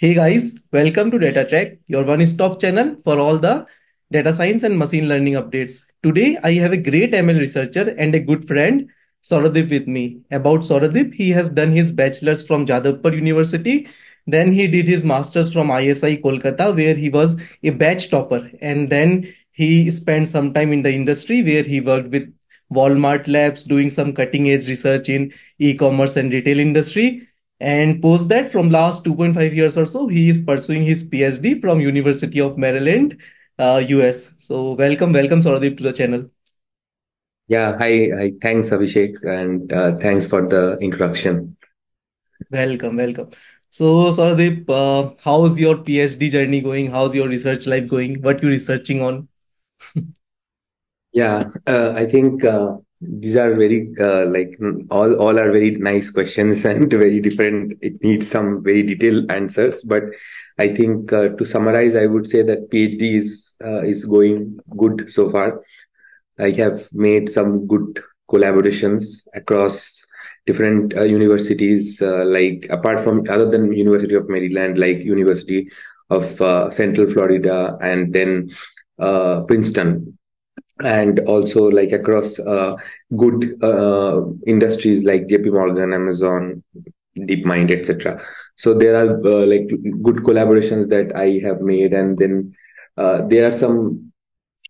Hey guys, welcome to DataTrek, your one-stop channel for all the data science and machine learning updates. Today, I have a great ML researcher and a good friend, Souradip with me. About Souradip, he has done his bachelor's from Jadavpur University. Then he did his master's from ISI Kolkata, where he was a batch topper. And then he spent some time in the industry where he worked with Walmart Labs doing some cutting edge research in e-commerce and retail industry and post that from last 2.5 years or so he is pursuing his phd from university of maryland uh, us so welcome welcome Souradip to the channel. Yeah hi, hi. Thanks abhishek and uh, thanks for the introduction. Welcome welcome. So Souradip, uh, how's your phd journey going? How's your research life going? What you researching on? Yeah uh, i think uh, these are very uh, like all all are very nice questions and very different. It needs some very detailed answers. But i think uh, to summarize i would say that phd is uh, is going good so far. I have made some good collaborations across different uh, universities uh, like apart from other than university of maryland like university of uh, central florida and then princeton and also like across uh, good uh, industries like JP Morgan, Amazon, DeepMind, etc. So there are uh, like good collaborations that I have made, and then uh, there are some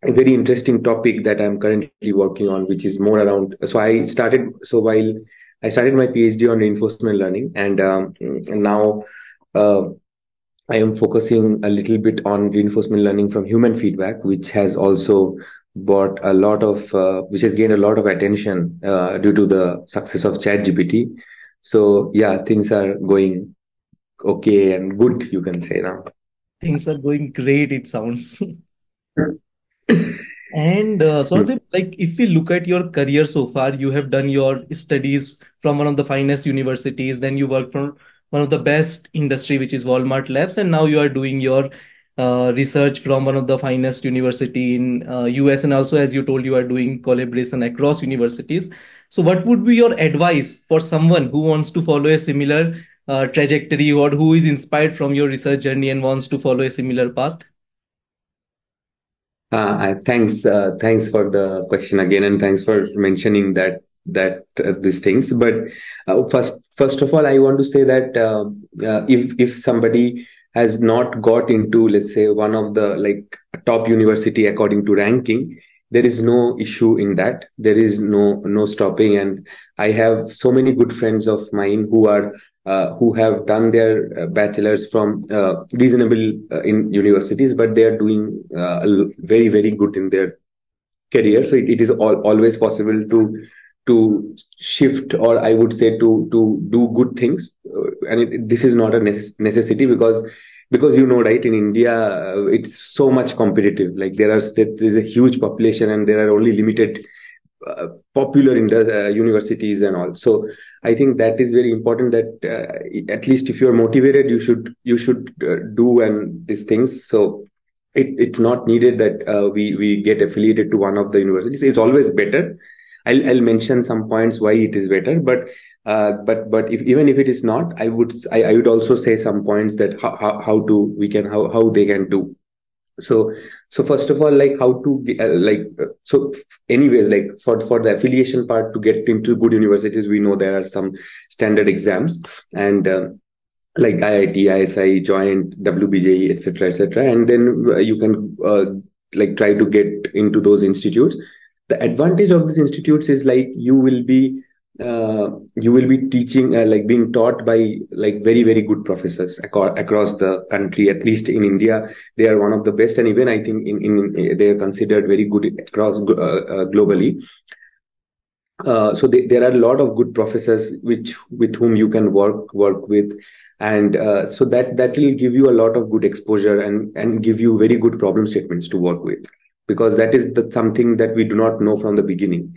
very interesting topic that I'm currently working on, which is more around. So I started. So while I started my PhD on reinforcement learning, and, um, and now. Uh, I am focusing a little bit on reinforcement learning from human feedback, which has also brought a lot of uh, which has gained a lot of attention uh, due to the success of chat gpt so yeah things are going okay and good you can say now. Things are going great it sounds. And uh, so they, like if we look at your career so far you have done your studies from one of the finest universities then you work from one of the best industry which is walmart labs and now you are doing your uh, research from one of the finest university in uh, US and also as you told you are doing collaboration across universities. So what would be your advice for someone who wants to follow a similar uh, trajectory or who is inspired from your research journey and wants to follow a similar path? Uh, thanks, uh, thanks for the question again, and thanks for mentioning that that uh, these things. But uh, first, first of all, I want to say that uh, if if somebody has not got into let's say one of the like top university according to ranking there is no issue in that. There is no no stopping. And i have so many good friends of mine who are uh, who have done their uh, bachelors from uh, reasonable uh, in universities but they are doing uh, very very good in their career. So it, it is all, always possible to to shift or i would say to to do good things and it, this is not a necess- necessity because because you know right in india uh, it's so much competitive. Like there are there's a huge population and there are only limited uh, popular in the, uh, universities and all. So i think that is very important that uh, at least if you're motivated you should you should uh, do and these things. So it, it's not needed that uh, we we get affiliated to one of the universities. It's always better I'll, I'll mention some points why it is better but uh, but but if even if it is not, I would I, I would also say some points that how, how, how to we can how how they can do. So so first of all, like how to uh, like uh, so anyways like for for the affiliation part to get into good universities, we know there are some standard exams and. Um, like IIT, ISI, Joint, WBJE, etc., etc., and then uh, you can uh, like try to get into those institutes. The advantage of these institutes is like you will be uh, you will be teaching uh, like being taught by like very very good professors ac- across the country at least in india. They are one of the best and even i think in, in they are considered very good across uh, uh globally. Uh, so they, there are a lot of good professors which with whom you can work work with. And uh, so that that will give you a lot of good exposure and and give you very good problem statements to work with because that is the something that we do not know from the beginning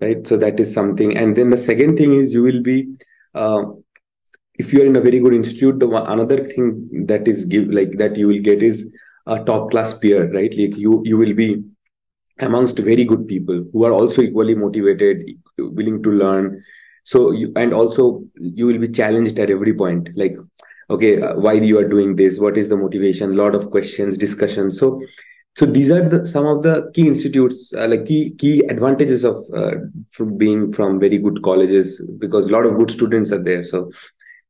right? So that is something. And then the second thing is you will be uh, if you are in a very good institute the one, another thing that is give like that you will get is a top class peer right? Like you you will be amongst very good people who are also equally motivated willing to learn. So you and also you will be challenged at every point like okay uh, why you are doing this? What is the motivation? A lot of questions discussions. So so these are the, some of the key institutes uh, like key key advantages of uh, being from very good colleges because a lot of good students are there. So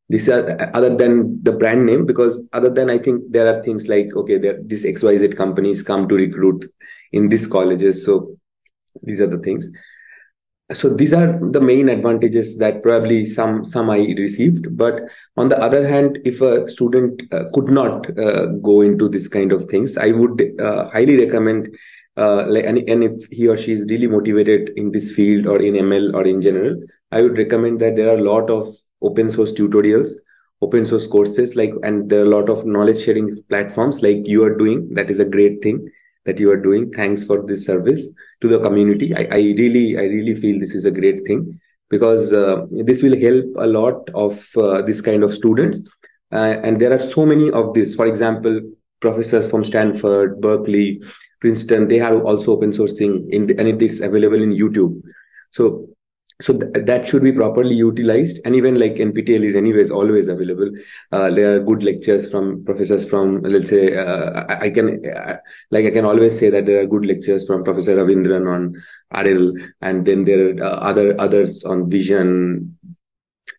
these are other than the brand name because other than i think there are things like okay there these xyz companies come to recruit in these colleges. So these are the things so these are the main advantages that probably some some i received. But on the other hand if a student uh, could not uh, go into this kind of things i would uh, highly recommend uh, like and, and if he or she is really motivated in this field or in ml or in general i would recommend that there are a lot of open source tutorials open source courses like and there are a lot of knowledge sharing platforms like you are doing. That is a great thing that you are doing. Thanks for this service to the community. I, I really, I really feel this is a great thing because uh, this will help a lot of uh, this kind of students. Uh, and there are so many of this. For example, professors from Stanford, Berkeley, Princeton, they have also open sourcing in the, and it is available in YouTube. So so th- that should be properly utilized. And even like nptel is anyways always available. Uh, there are good lectures from professors from let's say uh, I, I, can uh, like i can always say that there are good lectures from professor ravindran on rl and then there are uh, other others on vision.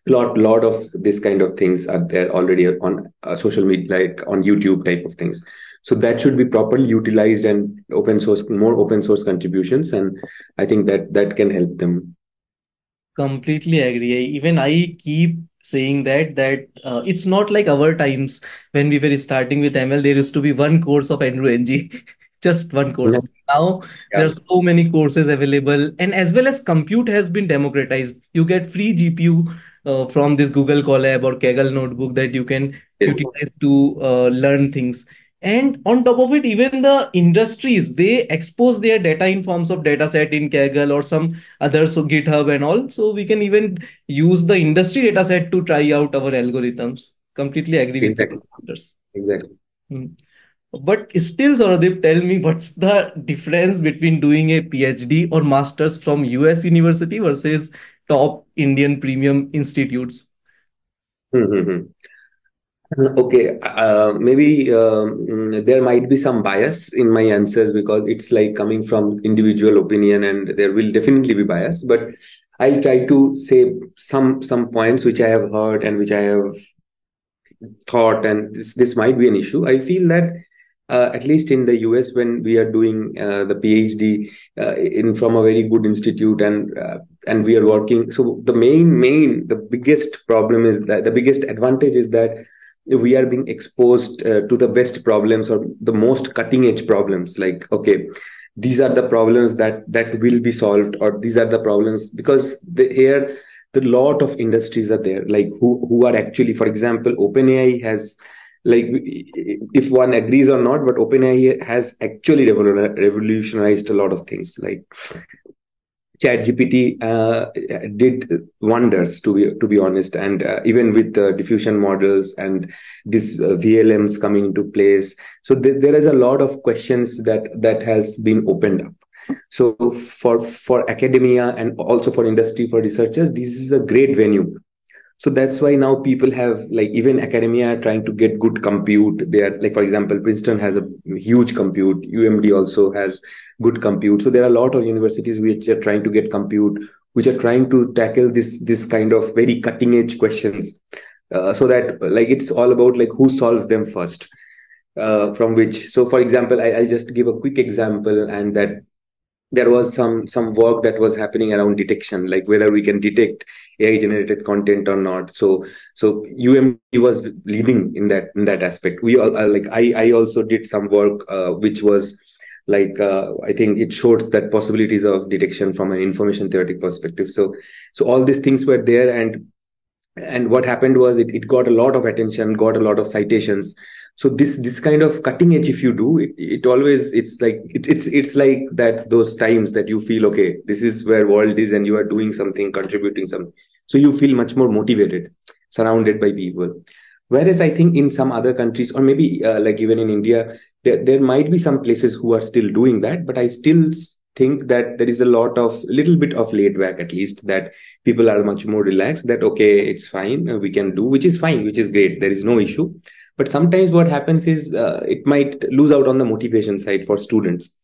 Lot lot of this kind of things are there already on uh, social media like on youtube type of things. So that should be properly utilized and open source more open source contributions. And i think that that can help them Completely agree. Even I keep saying that that uh, it's not like our times when we were starting with ML. There used to be one course of Andrew Ng, just one course. Yeah. Now Yeah. there are so many courses available, and as well as compute has been democratized. You get free GPU uh, from this Google Colab or Kaggle notebook that you can yes utilize to uh, learn things. And on top of it, even the industries, they expose their data in forms of data set in Kaggle or some others, so GitHub and all. So we can even use the industry data set to try out our algorithms. Completely agree with exactly you. Anders. exactly Hmm. But still, Souradip, tell me what's the difference between doing a PhD or master's from US university versus top Indian premium institutes? Hmm. Okay, uh, maybe um, there might be some bias in my answers because it's like coming from individual opinion, and there will definitely be bias. But I'll try to say some some points which I have heard and which I have thought, and this this might be an issue. I feel that uh, at least in the US, when we are doing uh, the PhD uh, in from a very good institute and uh, and we are working, so the main main the biggest problem is that the biggest advantage is that we are being exposed uh, to the best problems or the most cutting edge problems like okay these are the problems that that will be solved or these are the problems because the, here the lot of industries are there like who who are actually for example openai has like if one agrees or not but openai has actually revolutionized a lot of things like ChatGPT uh, did wonders to be to be honest, and uh, even with the diffusion models and these uh, VLMs coming into place, so th- there is a lot of questions that that has been opened up. So for for academia and also for industry for researchers, this is a great venue so that's why now people have like even academia trying to get good compute. They are like for example princeton has a huge compute. Umd also has good compute. So there are a lot of universities which are trying to get compute which are trying to tackle this this kind of very cutting edge questions. Uh, so that like it's all about like who solves them first uh, from which so for example I, i'll just give a quick example and that there was some some work that was happening around detection like whether we can detect ai generated content or not. So so umd was leading in that in that aspect. We all uh, like i i also did some work uh, which was like uh, i think it shows that possibilities of detection from an information theoretic perspective. So so all these things were there and and what happened was it, it got a lot of attention got a lot of citations. So this this kind of cutting edge if you do it, it always it's like it, it's it's like that those times that you feel okay this is where world is and you are doing something contributing something. So you feel much more motivated surrounded by people. Whereas i think in some other countries or maybe uh, like even in india there, there might be some places who are still doing that but i still think that there is a lot of little bit of laid back at least that people are much more relaxed that okay it's fine uh, we can do which is fine which is great there is no issue. But sometimes what happens is uh, it might lose out on the motivation side for students.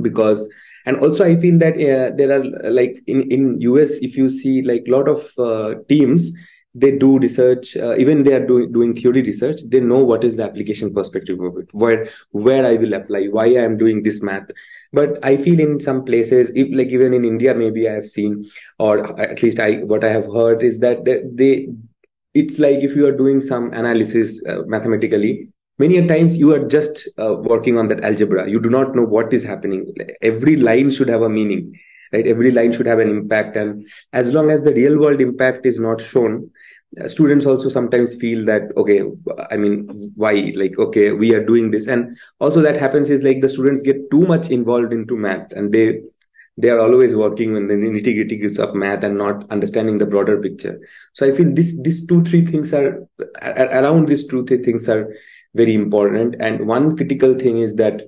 Because and also i feel that uh, there are like in in us if you see like lot of uh, teams they do research uh, even they are doing doing theory research they know what is the application perspective of it where where i will apply why i am doing this math but i feel in some places if like even in india maybe i have seen or at least i what i have heard is that they, they it's like if you are doing some analysis uh, mathematically many a times you are just uh, working on that algebra. You do not know what is happening. Every line should have a meaning right? Every line should have an impact. And as long as the real world impact is not shown Uh, students also sometimes feel that okay i mean why like okay we are doing this. And also that happens is like the students get too much involved into math and they they are always working on the nitty gritty of math and not understanding the broader picture. So i feel this these two three things are around these two three things are very important. And one critical thing is that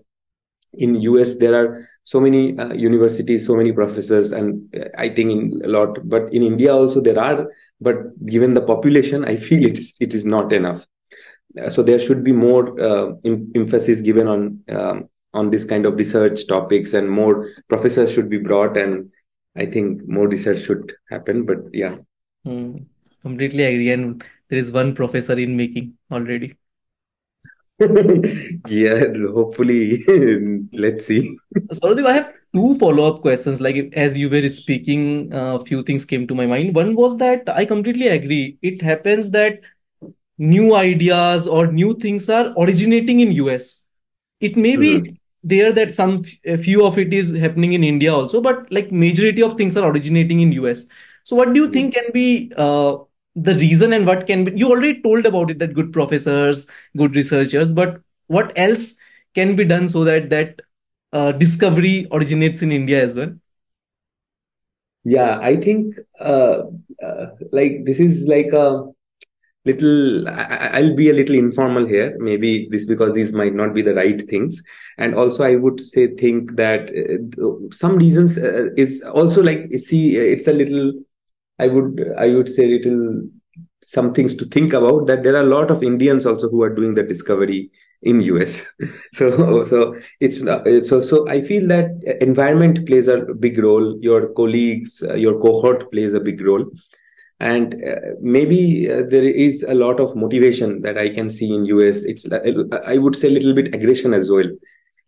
in us there are so many uh, universities so many professors and uh, i think in a lot but in india also there are but given the population i feel it is, it is not enough. Uh, so there should be more uh, em- emphasis given on um, on this kind of research topics and more professors should be brought and i think more research should happen but yeah. Mm, completely agree and there is one professor in making already yeah, hopefully, let's see. Souradip, I have two follow-up questions. Like as you were speaking, a uh, few things came to my mind. One was that I completely agree. It happens that new ideas or new things are originating in US. It may be mm-hmm. there that some a few of it is happening in India also, but like majority of things are originating in US. So what do you mm-hmm. think can be uh, the reason and what can be you already told about it that good professors good researchers but what else can be done so that that uh, discovery originates in india as well? Yeah i think uh, uh, like this is like a little I, will be a little informal here. Maybe this because these might not be the right things. And also i would say think that uh, some reasons uh, is also like see it's a little I would I would say little some things to think about that there are a lot of Indians also who are doing the discovery in US. so so it's it's also I feel that environment plays a big role. Your colleagues, uh, your cohort plays a big role. And uh, maybe uh, there is a lot of motivation that I can see in US. It's I would say a little bit aggression as well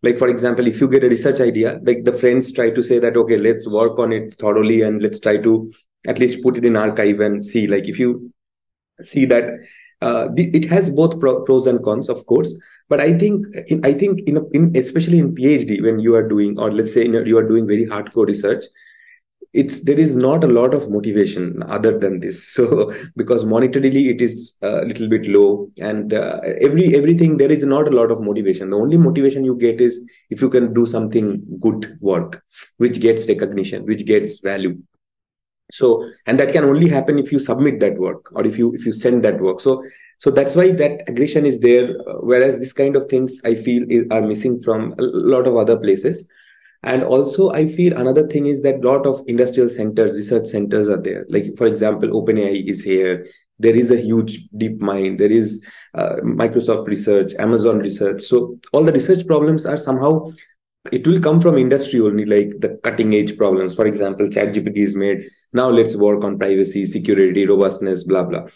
like for example if you get a research idea like the friends try to say that okay let's work on it thoroughly and let's try to at least put it in arXiv and see like if you see that uh, it has both pro, pros and cons of course. But i think in, i think in, a, in especially in phd when you are doing or let's say a, you are doing very hardcore research it's there is not a lot of motivation other than this. So because monetarily it is a little bit low and uh, every everything there is not a lot of motivation. The only motivation you get is if you can do something good work which gets recognition which gets value so and that can only happen if you submit that work or if you if you send that work. So so that's why that aggression is there whereas this kind of things i feel is, are missing from a lot of other places. And also i feel another thing is that a lot of industrial centers research centers are there. Like for example openai is here. There is a huge deep DeepMind there is uh, microsoft research amazon research. So all the research problems are somehow it will come from industry only like the cutting edge problems. For example chat gpt is made now let's work on privacy security robustness blah blah.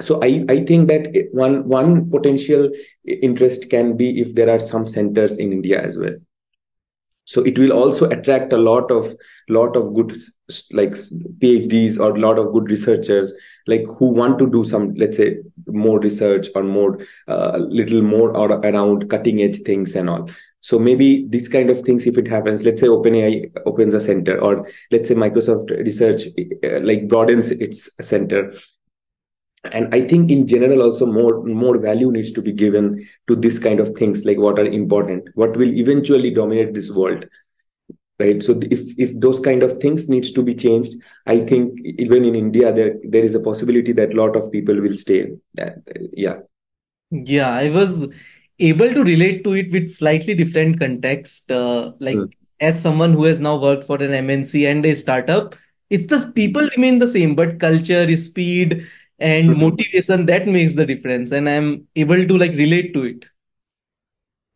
So i i think that one one potential interest can be if there are some centers in india as well so it will also attract a lot of lot of good like phds or a lot of good researchers like who want to do some let's say more research or more uh, little more or around cutting edge things and all. So maybe these kind of things if it happens let's say openai opens a center or let's say microsoft research uh, like broadens its center and i think in general also more more value needs to be given to this kind of things like what are important what will eventually dominate this world right? So if if those kind of things needs to be changed i think even in india there there is a possibility that a lot of people will stay. Yeah. Yeah i was able to relate to it with slightly different context uh, like mm. as someone who has now worked for an MNC and a startup, it's the people remain the same, but culture, speed, and Mhm. motivation that makes the difference. And I'm able to like relate to it.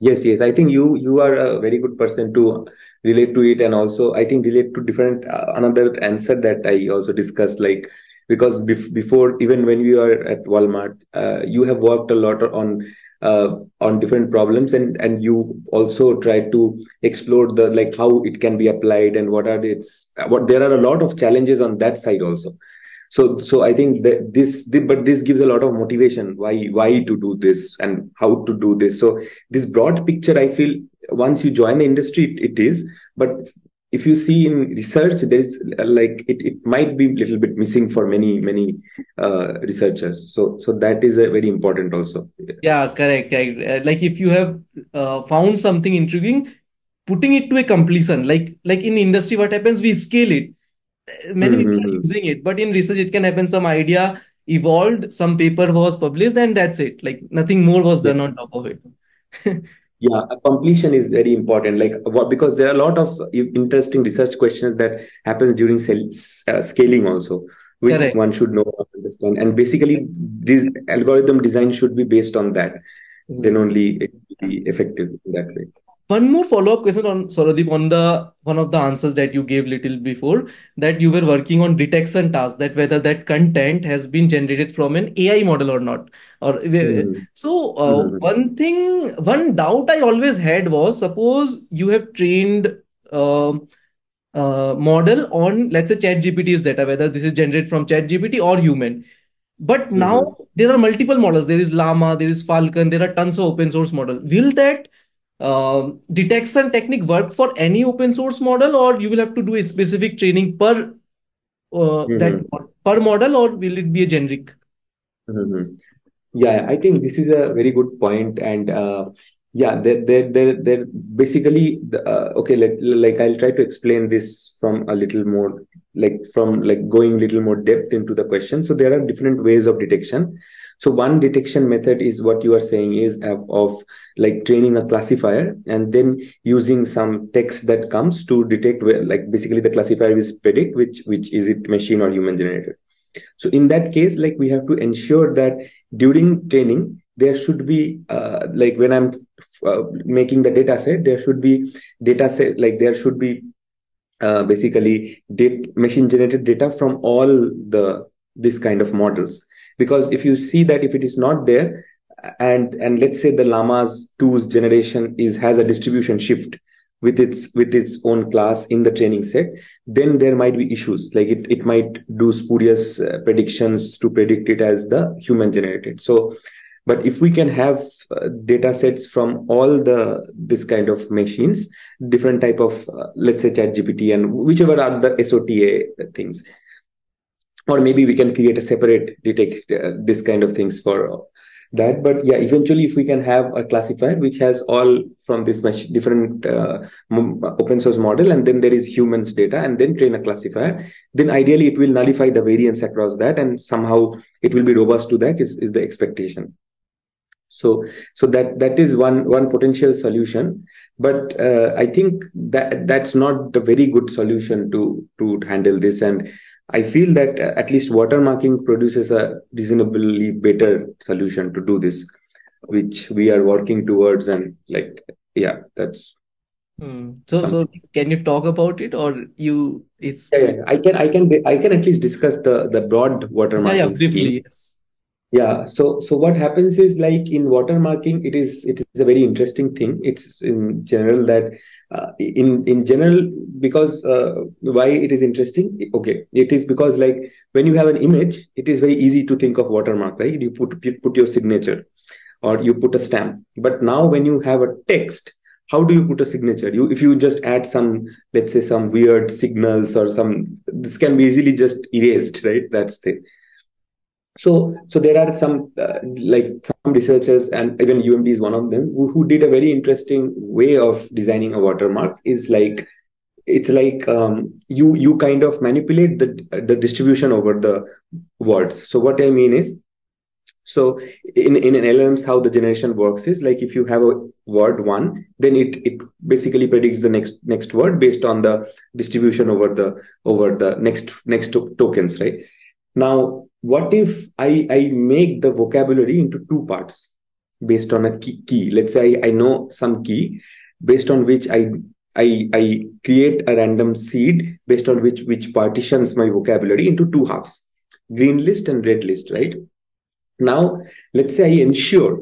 Yes, yes. I think you you are a very good person to relate to it, and also I think relate to different uh, another answer that I also discussed, like because bef before even when we are at Walmart, uh, you have worked a lot on uh, on different problems, and and you also try to explore the like how it can be applied and what are the, its what there are a lot of challenges on that side also so so i think that this but this gives a lot of motivation why why to do this and how to do this so this broad picture i feel once you join the industry it, it is but if you see in research there is like it, it might be a little bit missing for many many uh, researchers so so that is a very important also Yeah, correct. correct. Uh, Like if you have uh, found something intriguing, putting it to a completion. Like like in industry, what happens? We scale it. Many people are mm-hmm. using it, but in research, it can happen. Some idea evolved, some paper was published, and that's it. Like nothing more was done on top of it. yeah completion is very important like what because there are a lot of interesting research questions that happens during cell, uh, scaling also which Correct. one should know and understand and basically this algorithm design should be based on that then Mm. only it will be effective in that way One more follow-up question on Souradip on the one of the answers that you gave little before that you were working on detection task that whether that content has been generated from an AI model or not. Or mm-hmm. so uh, Mm-hmm. one thing, one doubt I always had was suppose you have trained uh, uh, model on let's say ChatGPT's data, whether this is generated from ChatGPT or human. But now Mm-hmm. there are multiple models. There is Llama, there is Falcon, there are tons of open source model. Will that uh, detection technique work for any open source model, or you will have to do a specific training per uh, that Mm-hmm. per model, or will it be a generic? Mm-hmm. Yeah, I think this is a very good point, and uh, yeah, they're they're they're, they're basically the, uh, okay. Let, like I'll try to explain this from a little more, like from like going little more depth into the question. So there are different ways of detection. So one detection method is what you are saying is of, of like training a classifier and then using some text that comes to detect where, like basically the classifier is predict which which is it machine or human generated. So in that case, like we have to ensure that during training, there should be uh, like when I'm uh, making the data set, there should be data set like there should be uh, basically machine generated data from all the this kind of models. Because if you see that if it is not there, and and let's say the llamas 2's generation is has a distribution shift with its with its own class in the training set then there might be issues. Like it, it might do spurious uh, predictions to predict it as the human generated. So but if we can have uh, data sets from all the this kind of machines different type of uh, let's say chat gpt and whichever are the sota things or maybe we can create a separate detect uh, this kind of things for that. But yeah eventually if we can have a classifier which has all from this much different uh, open source model and then there is humans data and then train a classifier then ideally it will nullify the variance across that and somehow it will be robust to that is, is the expectation. So so that that is one one potential solution. But uh, i think that that's not a very good solution to to handle this. And I feel that uh, at least watermarking produces a reasonably better solution to do this, which we are working towards. And like, yeah, that's Hmm. So, so can you talk about it, or you? It's Yeah, yeah, I can, I can, I can at least discuss the the broad yeah, yeah, watermarking scheme. yes. Yeah, so so what happens is like in watermarking, it is it is a very interesting thing. It's in general that uh, in in general because uh, why it is interesting? Okay, it is because like when you have an image, it is very easy to think of watermark, right? You put you put your signature or you put a stamp. But now when you have a text, how do you put a signature? You if you just add some let's say some weird signals or some this can be easily just erased, right? That's the so, so there are some uh, like some researchers, and even UMD is one of them, who, who did a very interesting way of designing a watermark. Is like it's like um, you you kind of manipulate the the distribution over the words. So what I mean is, so in, in an LLMs, how the generation works is like if you have a word one, then it it basically predicts the next next word based on the distribution over the over the next next to- tokens, right? Now, what if I I make the vocabulary into two parts based on a key? key. Let's say I, I know some key based on which I I, I create a random seed based on which which partitions my vocabulary into two halves green list and red list right now let's say i ensure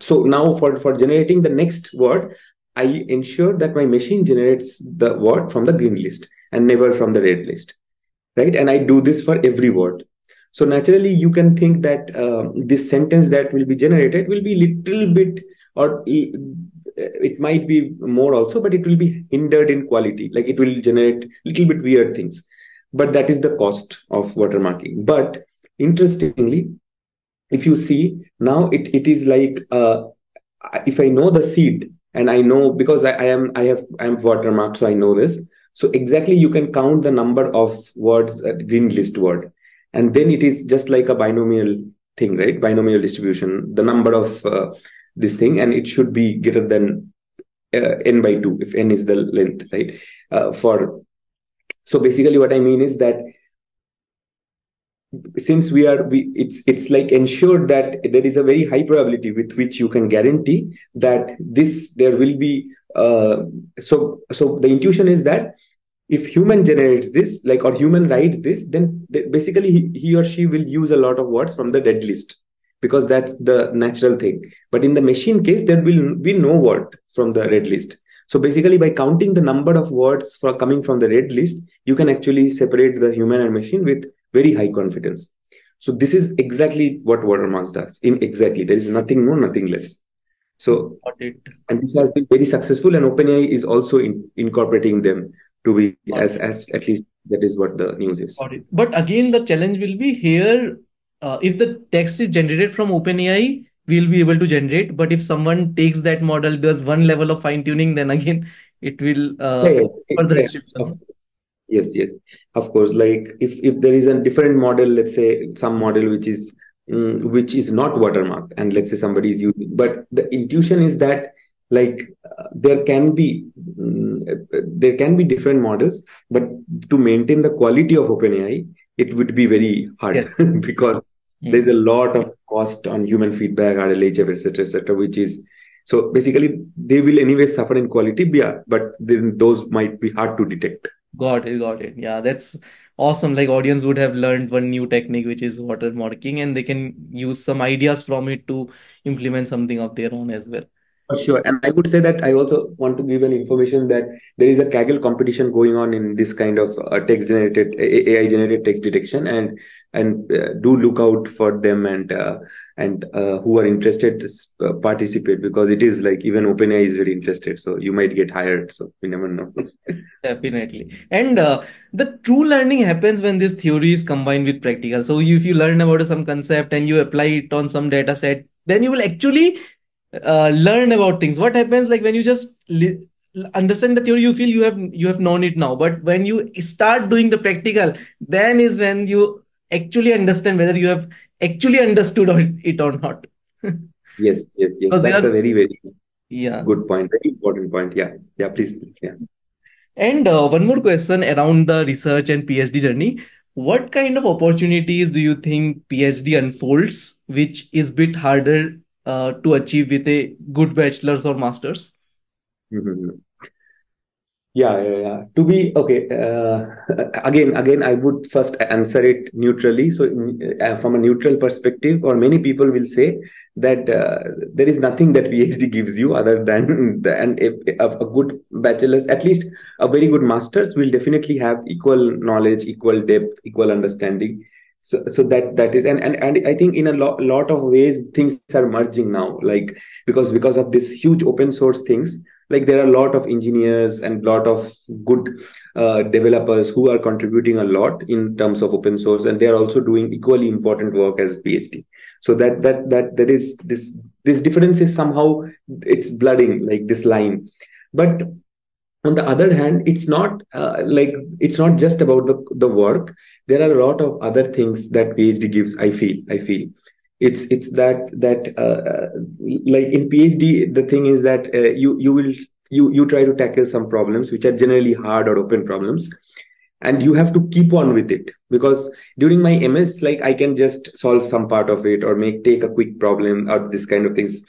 so now for for generating the next word i ensure that my machine generates the word from the green list and never from the red list right and i do this for every word so naturally you can think that uh, this sentence that will be generated will be little bit or it might be more also but it will be hindered in quality. Like it will generate little bit weird things. But that is the cost of watermarking. But interestingly if you see now it, it is like uh, if i know the seed and i know because I, I am i have i am watermarked so i know this. So exactly you can count the number of words at green list word and then it is just like a binomial thing right? Binomial distribution the number of uh, this thing and it should be greater than uh, n by 2 if n is the length right? Uh, for so basically what i mean is that since we are we it's it's like ensured that there is a very high probability with which you can guarantee that this there will be uh, so so the intuition is that if human generates this like or human writes this then basically he, he or she will use a lot of words from the dead list because that's the natural thing. But in the machine case, there will be no word from the red list. So basically, by counting the number of words for coming from the red list, you can actually separate the human and machine with very high confidence. So this is exactly what Watermarks does. In exactly, there is nothing more, nothing less. So and this has been very successful, and OpenAI is also in, incorporating them to be as as at least that is what the news is. But again, the challenge will be here uh, if the text is generated from OpenAI, we'll be able to generate. But if someone takes that model, does one level of fine tuning, then again it will uh, yeah, further yeah, Yes, yes, of course. Like if if there is a different model, let's say some model which is mm, which is not watermarked, and let's say somebody is using, but the intuition is that like there can be mm, there can be different models, but to maintain the quality of OpenAI, it would be very hard yes. because mm. there's a lot of cost on human feedback, RLHF, etc., etc., which is so basically they will anyway suffer in quality, yeah, but then those might be hard to detect. Got it, got it. Yeah, that's awesome. Like audience would have learned one new technique, which is watermarking, and they can use some ideas from it to implement something of their own as well. For sure. And I would say that I also want to give an information that there is a Kaggle competition going on in this kind of uh, text generated AI generated text detection. And and uh, do look out for them and uh, and uh, who are interested uh, participate because it is like even OpenAI is very interested. So you might get hired. So we never know. Definitely. And uh, the true learning happens when this theory is combined with practical. So if you learn about some concept and you apply it on some data set then you will actually uh, learn about things. What happens like when you just li- understand the theory you feel you have you have known it now. But when you start doing the practical then is when you actually understand whether you have actually understood it or not. Yes yes yes. So that's are, a very very yeah. good point very important point. Yeah yeah please yeah. And uh, one more question around the research and phd journey. What kind of opportunities do you think phd unfolds which is bit harder uh, to achieve with a good bachelor's or master's? Mm-hmm. Yeah, yeah, yeah. To be okay. Uh, again, again, I would first answer it neutrally. So, uh, from a neutral perspective, or many people will say that uh, there is nothing that PhD gives you other than and if a good bachelor's, at least a very good master's, will definitely have equal knowledge, equal depth, equal understanding so so that that is and and, and i think in a lot, lot of ways things are merging now like because because of this huge open source things like there are a lot of engineers and a lot of good uh, developers who are contributing a lot in terms of open source and they are also doing equally important work as phd so that that that that is this this difference is somehow it's blurring like this line. But on the other hand it's not uh, like it's not just about the, the work. There are a lot of other things that phd gives i feel i feel. It's it's that that uh, like in phd the thing is that uh, you you will you you try to tackle some problems which are generally hard or open problems and you have to keep on with it. Because during my ms like i can just solve some part of it or make take a quick problem or this kind of things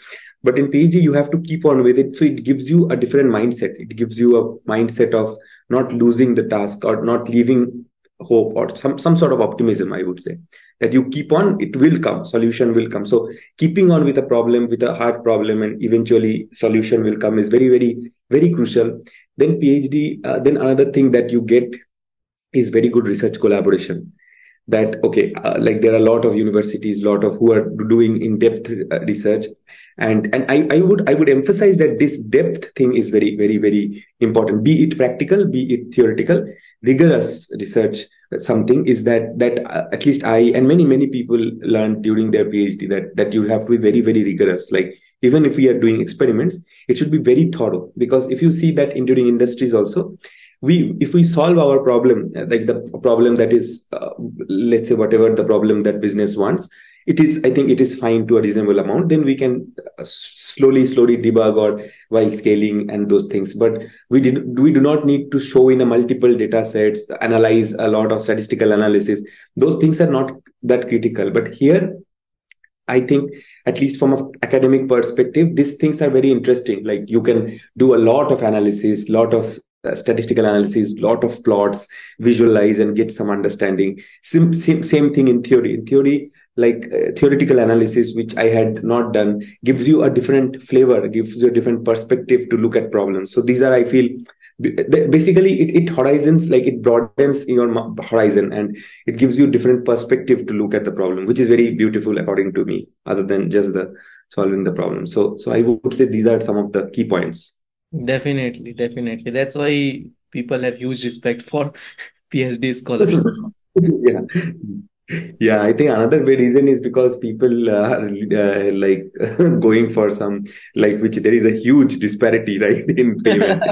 but in phd you have to keep on with it. So it gives you a different mindset. It gives you a mindset of not losing the task or not leaving hope or some some sort of optimism i would say that you keep on it will come. Solution will come. So keeping on with a problem with a hard problem and eventually solution will come is very very very crucial. Then phd uh, then another thing that you get is very good research collaboration. That okay uh, like there are a lot of universities lot of who are doing in depth uh, research and and I, I would i would emphasize that this depth thing is very very very important. Be it practical be it theoretical rigorous research something is that that uh, at least i and many many people learned during their phd that that you have to be very very rigorous. Like even if we are doing experiments it should be very thorough. Because if you see that in during industries also we if we solve our problem like the problem that is uh, let's say whatever the problem that business wants it is i think it is fine to a reasonable amount then we can uh, slowly slowly debug or while scaling and those things but we did we do not need to show in a multiple data sets analyze a lot of statistical analysis those things are not that critical but here i think at least from an academic perspective these things are very interesting like you can do a lot of analysis lot of uh, statistical analysis, lot of plots, visualize and get some understanding. Same, same, same thing in theory. In theory, like uh, theoretical analysis, which I had not done, gives you a different flavor, gives you a different perspective to look at problems. So these are, I feel, basically it, it horizons like it broadens your horizon and it gives you different perspective to look at the problem which is very beautiful according to me other than just the solving the problem so so i would say these are some of the key points Definitely, definitely. That's why people have huge respect for PhD scholars. yeah. Yeah, I think another big reason is because people are uh, like going for some like which there is a huge disparity, right, in payment.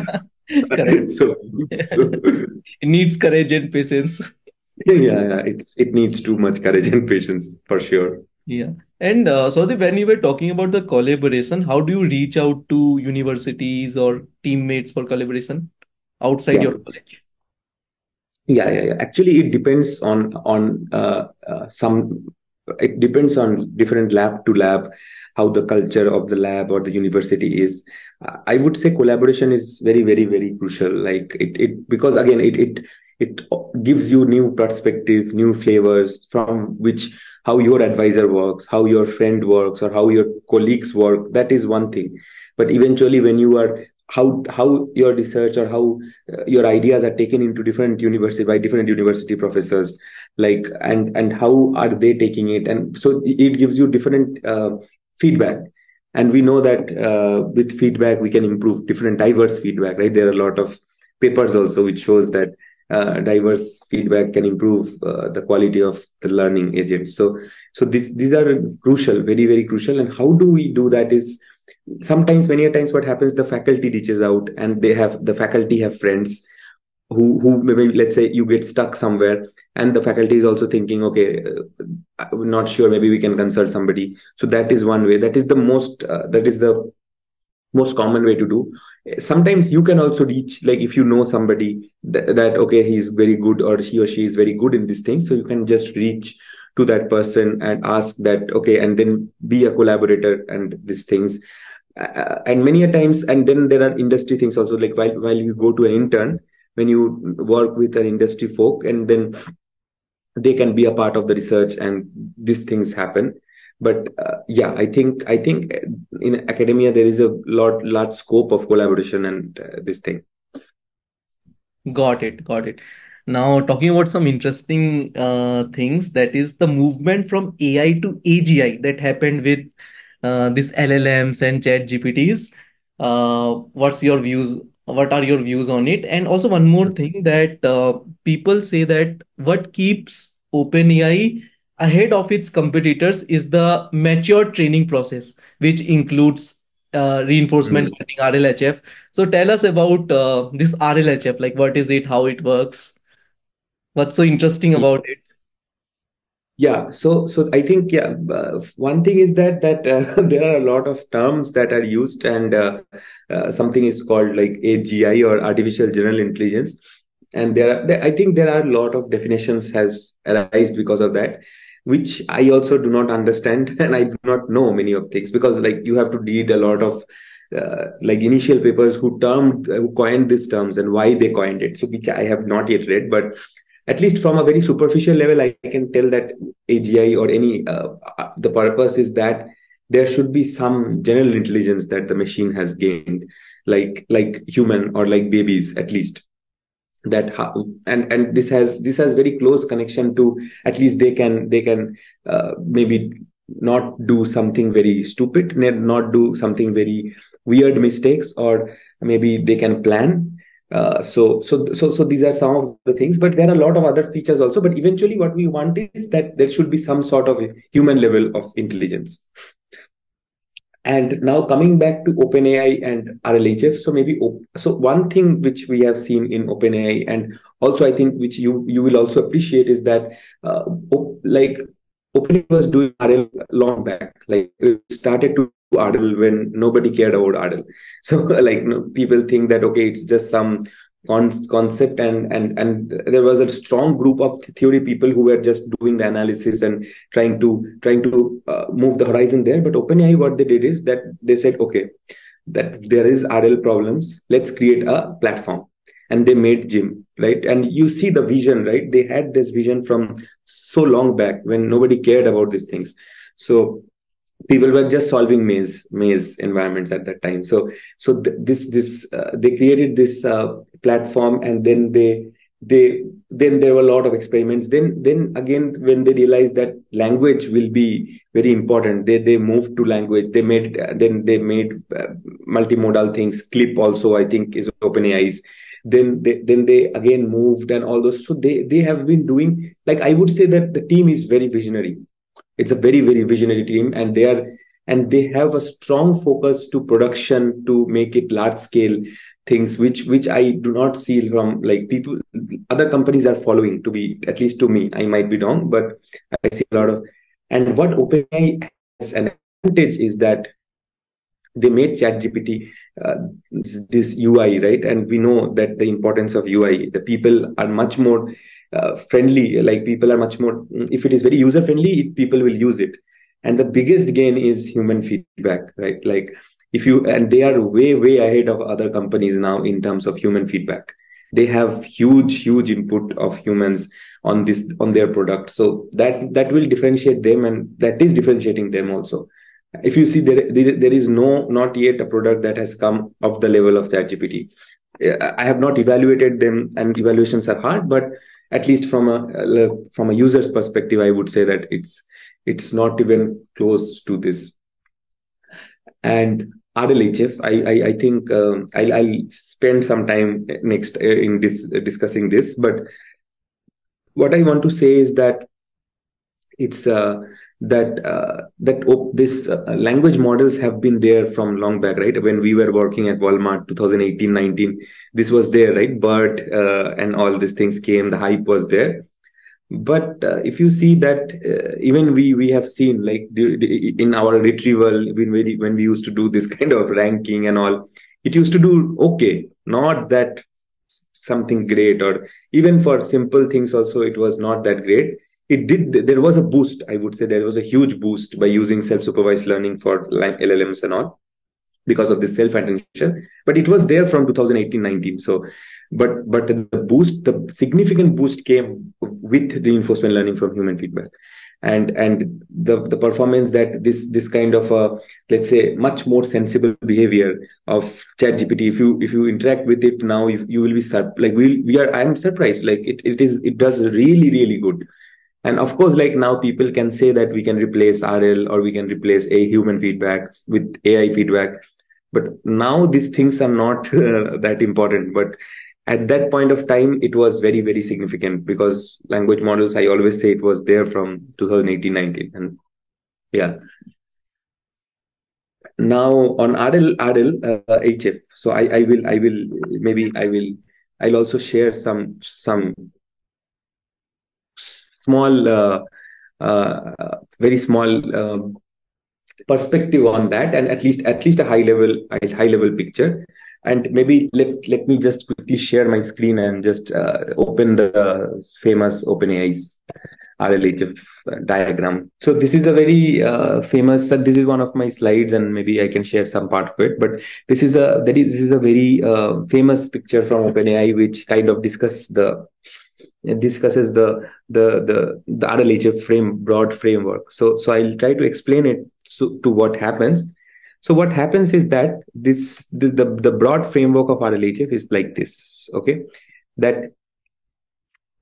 So, so It needs courage and patience. yeah, yeah, it's it needs too much courage and patience for sure. Yeah. And uh, so the, when you were talking about the collaboration, how do you reach out to universities or teammates for collaboration outside Yeah. your college? Yeah, yeah, yeah. Actually, it depends on on uh, uh, some. It depends on different lab to lab, how the culture of the lab or the university is. I would say collaboration is very, very, very crucial. Like it, it because again, it it it gives you new perspective, new flavors from which how your advisor works, how your friend works, or how your colleagues work. That is one thing. But eventually, when you are how how your research or how uh, your ideas are taken into different university by different university professors like and and how are they taking it? And so it gives you different uh, feedback. And we know that uh, with feedback we can improve different diverse feedback right? There are a lot of papers also which shows that uh, diverse feedback can improve uh, the quality of the learning agents. So so this these are crucial very very crucial. And how do we do that is sometimes many a times what happens the faculty reaches out and they have the faculty have friends who who maybe let's say you get stuck somewhere and the faculty is also thinking okay uh, i'm not sure maybe we can consult somebody. So that is one way. That is the most uh, that is the most common way to do. Sometimes you can also reach like if you know somebody that, that okay he's very good or he or she is very good in this thing. So you can just reach to that person and ask that okay and then be a collaborator and these things uh, and many a times and then there are industry things also like while while you go to an intern when you work with an industry folk and then they can be a part of the research and these things happen but uh, yeah i think i think in academia there is a lot large scope of collaboration and uh, this thing Got it, got it. Now, talking about some interesting uh, things, that is the movement from AI to AGI that happened with uh, this LLMs and chat GPTs. Uh, what's your views? What are your views on it? And also one more thing that uh, people say that what keeps OpenAI ahead of its competitors is the mature training process, which includes uh, reinforcement Mm. learning RLHF. So tell us about uh, this RLHF, like what is it, how it works, what's so interesting about it? Yeah, so so I think yeah, uh, one thing is that that uh, there are a lot of terms that are used, and uh, uh, something is called like AGI or artificial general intelligence, and there are I think there are a lot of definitions has arisen because of that, which I also do not understand, and I do not know many of things because like you have to read a lot of uh, like initial papers who termed who coined these terms and why they coined it, so which I have not yet read, but at least from a very superficial level, I can tell that AGI or any uh, uh, the purpose is that there should be some general intelligence that the machine has gained, like like human or like babies at least. That how, and and this has this has very close connection to at least they can they can uh, maybe not do something very stupid, not do something very weird mistakes, or maybe they can plan uh, so so so so these are some of the things but there are a lot of other features also. But eventually what we want is that there should be some sort of human level of intelligence. And now coming back to openai and rlhf so maybe so one thing which we have seen in openai and also i think which you you will also appreciate is that uh, like openai was doing rl long back like it started to RL when nobody cared about RL. So like you know, people think that okay, it's just some con- concept and and and there was a strong group of theory people who were just doing the analysis and trying to trying to uh, move the horizon there. But OpenAI, what they did is that they said okay, that there is RL problems. Let's create a platform. And they made Gym, right? And you see the vision, right? They had this vision from so long back when nobody cared about these things. So people were just solving maze maze environments at that time. So so th- this this uh, they created this uh, platform and then they they then there were a lot of experiments. Then then again when they realized that language will be very important they they moved to language. They made then they made uh, multimodal things. Clip also i think is openai's. Then they then they again moved and all those. So they they have been doing like i would say that the team is very visionary it's a very very visionary team and they are and they have a strong focus to production to make it large scale things which which i do not see from like people other companies are following to be at least to me. I might be wrong but i see a lot of and what openai has an advantage is that they made ChatGPT uh, this, UI, right? And we know that the importance of UI. The people are much more uh, friendly. Like people are much more. If it is very user friendly, people will use it. And the biggest gain is human feedback, right? Like if you and they are way way ahead of other companies now in terms of human feedback. They have huge huge input of humans on this on their product. So that that will differentiate them, and that is differentiating them also if you see there, there is no not yet a product that has come of the level of ChatGPT. I have not evaluated them, and evaluations are hard. But at least from a from a user's perspective, I would say that it's it's not even close to this. And RLHF, I I, I think um, I'll, I'll spend some time next uh, in this discussing this. But what I want to say is that it's uh, that uh, that oh, this uh, language models have been there from long back right? When we were working at walmart 2018 19 this was there right? BERT uh, and all these things came the hype was there. But uh, if you see that uh, even we we have seen like in our retrieval when we when we used to do this kind of ranking and all it used to do okay not that something great or even for simple things also it was not that great it did there was a boost i would say. There was a huge boost by using self-supervised learning for llms and all because of this self-attention. But it was there from 2018-19 so but but the boost the significant boost came with reinforcement learning from human feedback. And and the the performance that this this kind of a let's say much more sensible behavior of chat gpt if you if you interact with it now you, you will be like we we are i'm surprised. Like it, it is it does really really good and of course like now people can say that we can replace rl or we can replace a human feedback with ai feedback. But now these things are not uh, that important. But at that point of time it was very very significant because language models i always say it was there from 2018 19 and yeah. Now on rl rl uh, hf so i i will i will maybe i will i'll also share some some small uh, uh, very small um, perspective on that, and at least at least a high level high level picture. And maybe let let me just quickly share my screen and just uh, open the famous OpenAI's RLHF diagram. So this is a very uh, famous. Uh, this is one of my slides, and maybe I can share some part of it. But this is a that is this is a very uh, famous picture from OpenAI, which kind of discuss the discusses the the the the RLHF frame broad framework. So so I'll try to explain it so, to what happens. So what happens is that this the, the, broad framework of RLHF is like this. Okay, that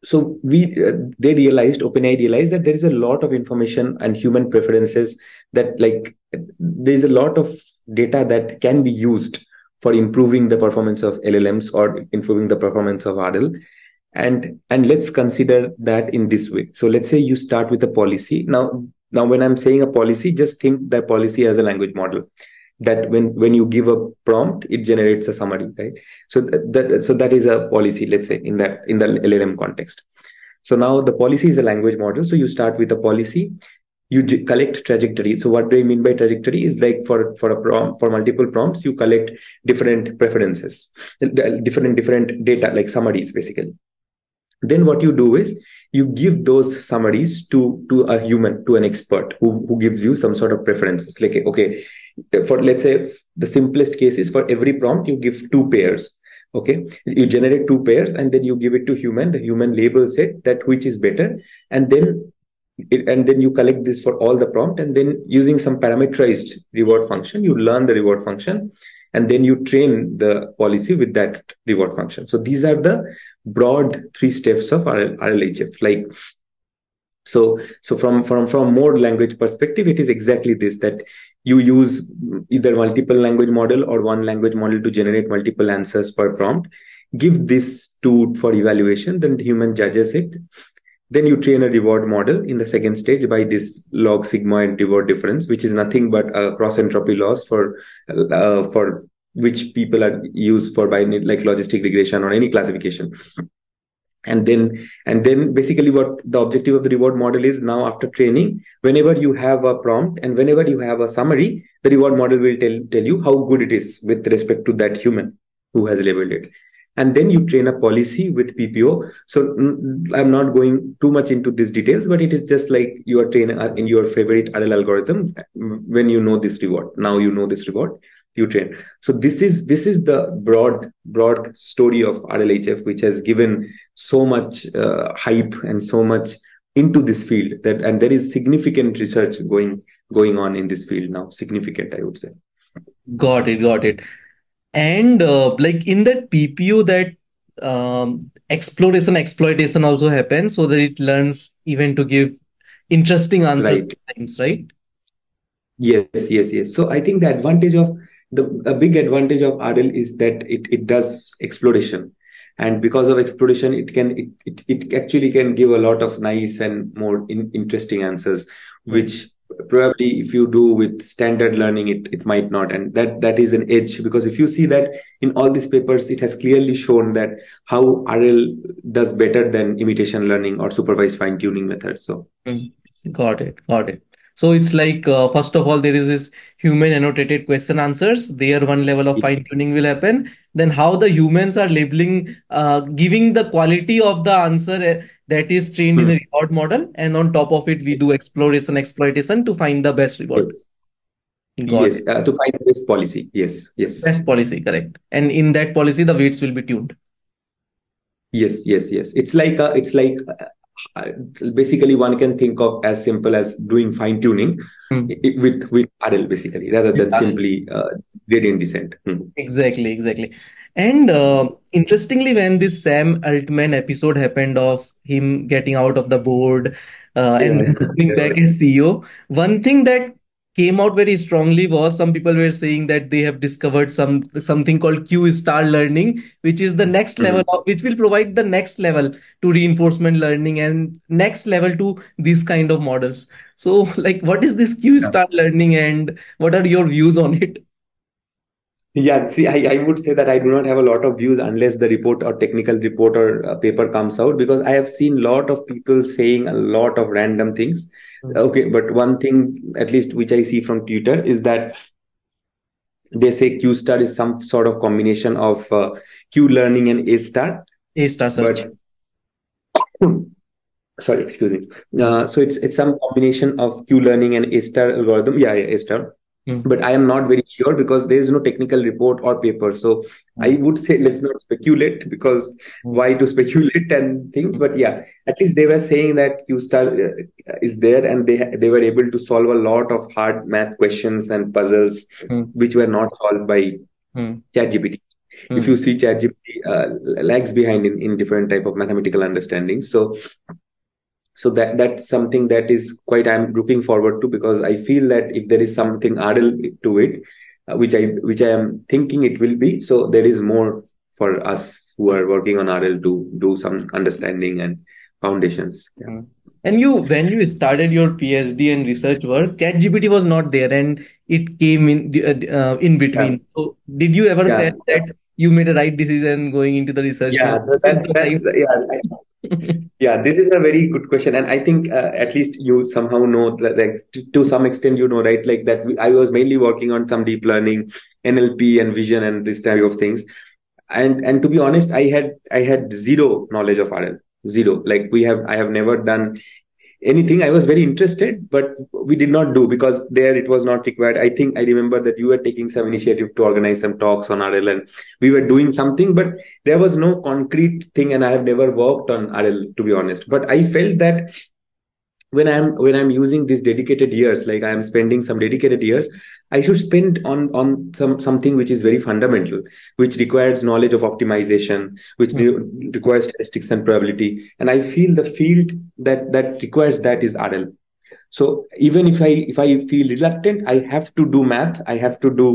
so we uh, they realized openai realized that there is a lot of information and human preferences that like there's a lot of data that can be used for improving the performance of llms or improving the performance of rl and and let's consider that in this way. So let's say you start with a policy. Now now when i'm saying a policy just think that policy as a language model. That when when you give a prompt it generates a summary right? So that, that so that is a policy let's say in that in the llm context. So now the policy is a language model. So you start with a policy. You collect trajectory. So what do i mean by trajectory? Is like for for a prompt for multiple prompts you collect different preferences different different data like summaries basically then what you do is you give those summaries to to a human to an expert who, who gives you some sort of preferences. Like okay for let's say the simplest case is for every prompt you give two pairs okay? You generate two pairs and then you give it to human. The human labels it that which is better and then it, and then you collect this for all the prompt and then using some parameterized reward function you learn the reward function and then you train the policy with that reward function. So these are the broad three steps of rlhf like so so from from from more language perspective it is exactly this that you use either multiple language model or one language model to generate multiple answers per prompt. Give this to for evaluation then the human judges it. Then you train a reward model in the second stage by this log sigma and reward difference which is nothing but a cross entropy loss for uh, for which people are used for by like logistic regression or any classification. And then and then basically what the objective of the reward model is now after training whenever you have a prompt and whenever you have a summary the reward model will tell tell you how good it is with respect to that human who has labeled it. And then you train a policy with ppo so i'm not going too much into these details but it is just like you are training in your favorite rl algorithm when you know this reward now you know this reward train. So this is this is the broad broad story of rlhf which has given so much uh, hype and so much into this field that and there is significant research going going on in this field now significant i would say. Got it got it. And uh, like in that ppo that um, exploration exploitation also happens so that it learns even to give interesting answers right. Times, right? Yes yes yes. So i think the advantage of the a big advantage of RL is that it, it does exploration. And because of exploration, it can it, it, it actually can give a lot of nice and more in, interesting answers, which probably if you do with standard learning it, it might not. And that that is an edge because if you see that in all these papers it has clearly shown that how rl does better than imitation learning or supervised fine tuning methods. So. Mm. got it. Got it so it's like, uh, first of all, there is this human annotated question answers. There, one level of fine tuning will happen. Then, how the humans are labeling, uh, giving the quality of the answer uh, that is trained in a hmm. reward model. And on top of it, we do exploration, exploitation to find the best reward. Yes, yes uh, to find best policy. Yes, yes. Best policy, correct. And in that policy, the weights will be tuned. Yes, yes, yes. It's like a, it's like basically one can think of as simple as doing fine tuning mm. with with RL basically rather than simply uh, gradient descent. Mm. Exactly, exactly. And uh, interestingly, when this Sam Altman episode happened of him getting out of the board uh, yeah. and coming back as CEO, one thing that came out very strongly was some people were saying that they have discovered some something called q star learning which is the next mm-hmm. level of, which will provide the next level to reinforcement learning and next level to these kind of models so like what is this q star yeah. learning and what are your views on it Yeah, see, I, I would say that I do not have a lot of views unless the report or technical report or uh, paper comes out because I have seen a lot of people saying a lot of random things. Mm. Okay, but one thing, at least which I see from Twitter, is that they say Q star is some sort of combination of uh, Q learning and A star. A star search. But sorry, excuse me. Uh, so it's it's some combination of Q learning and A star algorithm. Yeah, yeah A star. Hmm. But I am not very sure because there is no technical report or paper. So I would say let's not speculate because Hmm. why to speculate and things. But yeah, at least they were saying that Q star uh, is there and they they were able to solve a lot of hard math questions and puzzles Hmm. which were not solved by Hmm. ChatGPT. Hmm. If you see ChatGPT uh, lags behind in, in different type of mathematical understanding. So so that that's something that is quite I'm looking forward to because I feel that if there is something RL to it, uh, which I which I am thinking it will be, so there is more for us who are working on RL to do some understanding and foundations. Yeah. And you, when you started your PhD and research work, ChatGPT was not there, and it came in the- uh, in between. So, did you ever Yeah. that you made a right decision going into the research? Yeah, field? That, is the that's time. yeah. Yeah, this is a very good question, and I think uh, at least you somehow know, like to, to some extent, you know, right? Like that, I was mainly working on some deep learning, NLP, and vision, and this type of things. And and to be honest, I had I had zero knowledge of RL, zero. Like we have, I have never done anything. I was very interested, but we did not do because there it was not required. I think I remember that you were taking some initiative to organize some talks on RL, and we were doing something, but there was no concrete thing and i have never worked on rl to be honest but i felt that when i'm when i'm using these dedicated years like i am spending some dedicated years i should spend on on some something which is very fundamental which requires knowledge of optimization which re- requires statistics and probability. And i feel the field that that requires that is rl so even if i if i feel reluctant i have to do math i have to do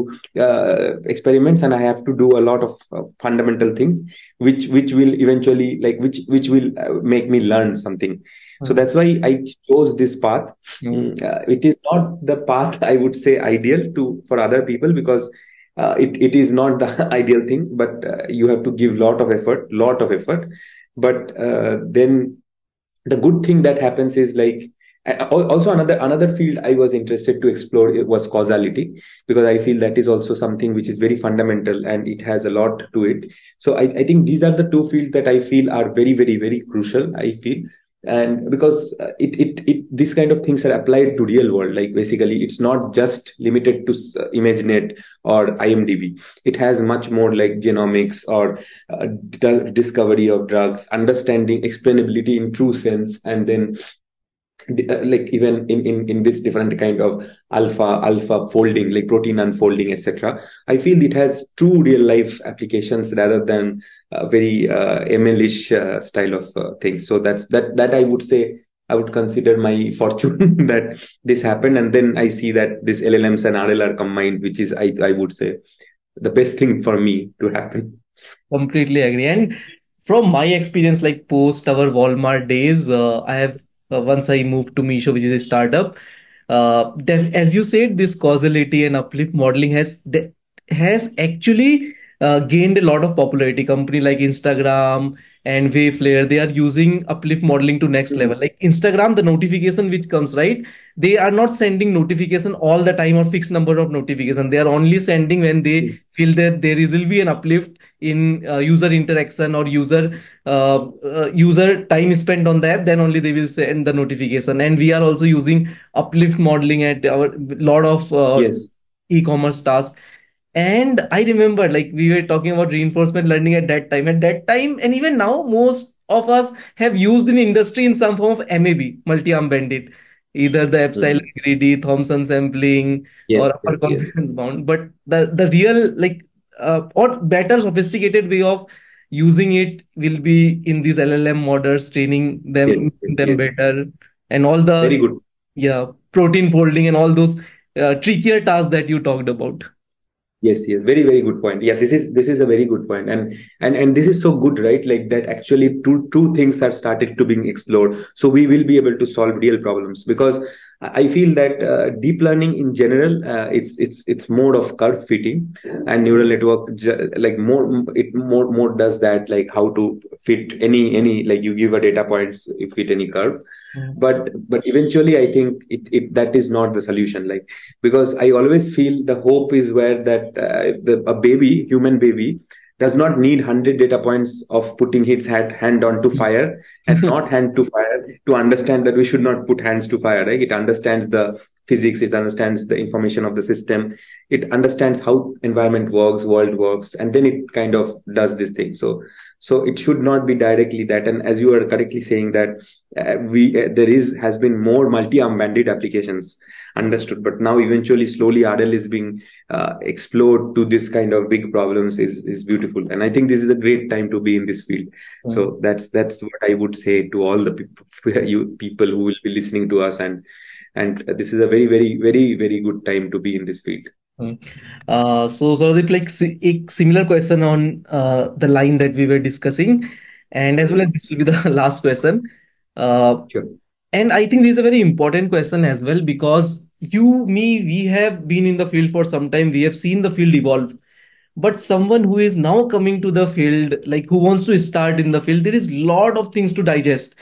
uh, experiments and i have to do a lot of uh, fundamental things which which will eventually like which which will uh, make me learn something so that's why i chose this path. Hmm. Mm, uh, it is not the path i would say ideal to for other people because uh, it, it is not the ideal thing but uh, you have to give lot of effort lot of effort. But uh, then the good thing that happens is like also another another field i was interested to explore was causality because i feel that is also something which is very fundamental and it has a lot to it. So i, I think these are the two fields that i feel are very very very crucial i feel and because uh, it, it it these kind of things are applied to real world. Like basically it's not just limited to uh, imagenet or imdb. It has much more like genomics or uh, discovery of drugs understanding explainability in true sense and then like even in, in in this different kind of alpha alpha folding like protein unfolding etc i feel it has true real life applications rather than uh, very uh, mlish uh, style of uh, things. So that's that that i would say i would consider my fortune that this happened. And then i see that this llms and rl are combined which is i i would say the best thing for me to happen. Completely agree. And from my experience, like post our Walmart days, uh, I have uh, once I moved to Meesho, which is a startup. Uh, as you said, this causality and uplift modeling has has actually uh, gained a lot of popularity. Company like Instagram and Wayfair, they are using uplift modeling to next Mm. level. Like Instagram, the notification which comes, right? They are not sending notification all the time or fixed number of notification. They are only sending when they Mm. feel that there is will be an uplift in uh, user interaction or user uh, uh, user time spent on the app then only they will send the notification and we are also using uplift modeling at our lot of uh, yes e-commerce tasks and i remember like we were talking about reinforcement learning at that time. At that time and even now most of us have used in industry in some form of mab multi-arm bandit. Either the epsilon Mm. greedy thompson sampling yes or upper yes. yes confidence bound. But the the real like uh, or better sophisticated way of using it will be in these LLM models, training them yes yes them yes. better, and all very the good. Yeah protein folding and all those uh, trickier tasks that you talked about. Yes, yes, very, very good point. Yeah, this is this is a very good point, and and and this is so good, right? Like that actually two two things are started to being explored, so we will be able to solve real problems because I feel that uh, deep learning in general, uh, it's it's it's mode of curve fitting, and neural network like more it more more does that like how to fit any any like you give a data points you fit any curve, mm. but but eventually I think it, it that is not the solution like because I always feel the hope is where that uh, the a baby human baby does not need 100 data points of putting its hand, hand on to fire and not hand to fire to understand that we should not put hands to fire right? It understands the physics it understands the information of the system it understands how environment works world works and then it kind of does this thing. So so it should not be directly that and as you are correctly saying that uh, we uh, there is has been more multi-arm bandit applications understood but now eventually slowly rl is being uh, explored to this kind of big problems is is beautiful and i think this is a great time to be in this field mm-hmm. so that's that's what i would say to all the people you people who will be listening to us and and this is a very very very very good time to be in this field. Uh, so Souradip, like a similar question on uh, the line that we were discussing, and as well as this will be the last question. Uh, sure. And I think this is a very important question as well because you, me, we have been in the field for some time. We have seen the field evolve. But someone who is now coming to the field, like who wants to start in the field, there is a lot of things to digest.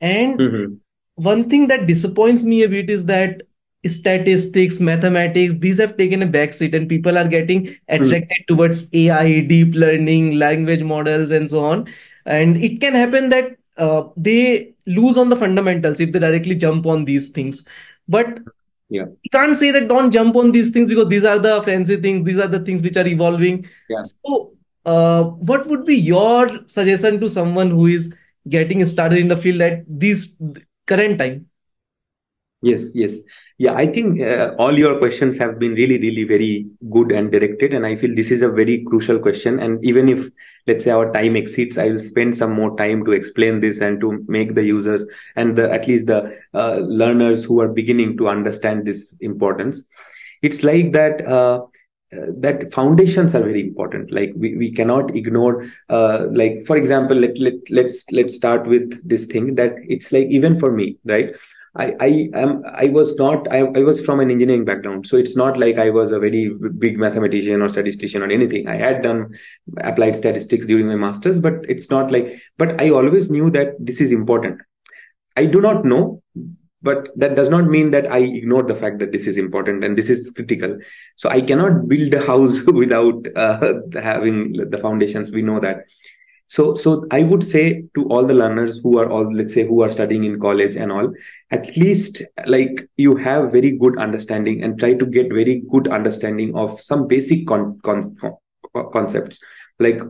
And mm-hmm. one thing that disappoints me a bit is that statistics, mathematics, these have taken a backseat and people are getting attracted mm. towards AI, deep learning, language models, and so on. And it can happen that uh, they lose on the fundamentals if they directly jump on these things. But yeah. you can't say that don't jump on these things because these are the fancy things, these are the things which are evolving. Yeah. So, uh, what would be your suggestion to someone who is getting started in the field at this current time? Yes, yes. Yeah, I think uh, all your questions have been really, really very good and directed. And I feel this is a very crucial question. And even if, let's say, our time exceeds, I will spend some more time to explain this and to make the users and the, at least the uh, learners who are beginning to understand this importance. It's like that. Uh, uh, that foundations are very important like we, we cannot ignore uh, like for example let, let let's let's start with this thing that it's like even for me right I, I am I was not I, I was from an engineering background. So it's not like I was a very big mathematician or statistician or anything. I had done applied statistics during my masters but it's not like but I always knew that this is important. I do not know but that does not mean that I ignore the fact that this is important and this is critical. So I cannot build a house without uh, having the foundations. We know that so so i would say to all the learners who are all let's say who are studying in college and all at least like you have very good understanding and try to get very good understanding of some basic con- con- concepts like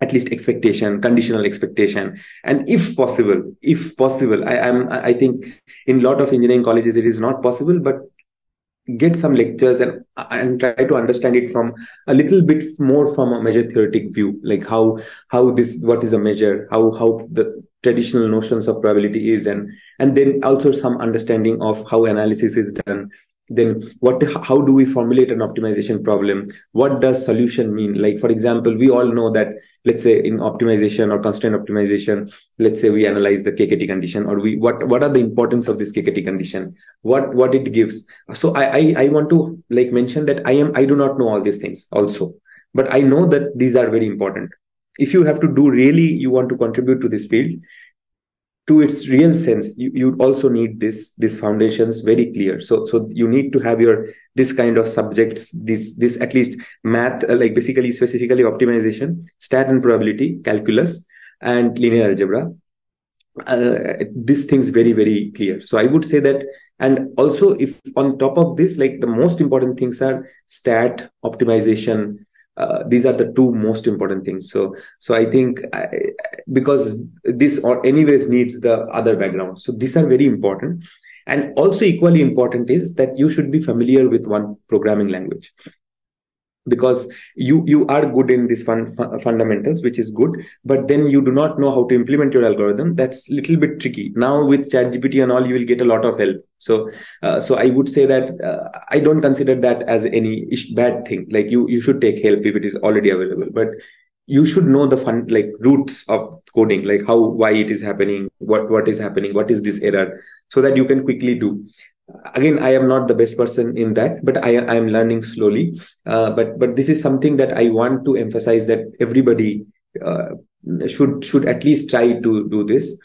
at least expectation conditional expectation. And if possible if possible i am i think in a lot of engineering colleges it is not possible but get some lectures and uh, and try to understand it from a little bit more from a measure theoretic view like how how this what is a measure how how the traditional notions of probability is and and then also some understanding of how analysis is done then what how do we formulate an optimization problem? What does solution mean? Like for example we all know that let's say in optimization or constraint optimization let's say we analyze the kkt condition or we what what are the importance of this kkt condition? What what it gives. So i i, I want to like mention that i am i do not know all these things also. But i know that these are very important. If you have to do really you want to contribute to this field to its real sense you, you also need this these foundations very clear. So so you need to have your this kind of subjects this this at least math uh, like basically specifically optimization stat and probability calculus and linear algebra. Uh, these things very very clear. So i would say that and also if on top of this like the most important things are stat optimization uh, these are the two most important things. So so i think I, because this or anyways needs the other background. So these are very important. And also equally important is that you should be familiar with one programming language because you you are good in these fun, fun, fundamentals which is good but then you do not know how to implement your algorithm. That's a little bit tricky. Now with chat gpt and all you will get a lot of help. So uh, so i would say that uh, i don't consider that as any bad thing. Like you you should take help if it is already available but you should know the fun like roots of coding like how why it is happening what what is happening what is this error so that you can quickly do again i am not the best person in that but i, I am learning slowly. Uh, but but this is something that i want to emphasize that everybody uh, should should at least try to do this.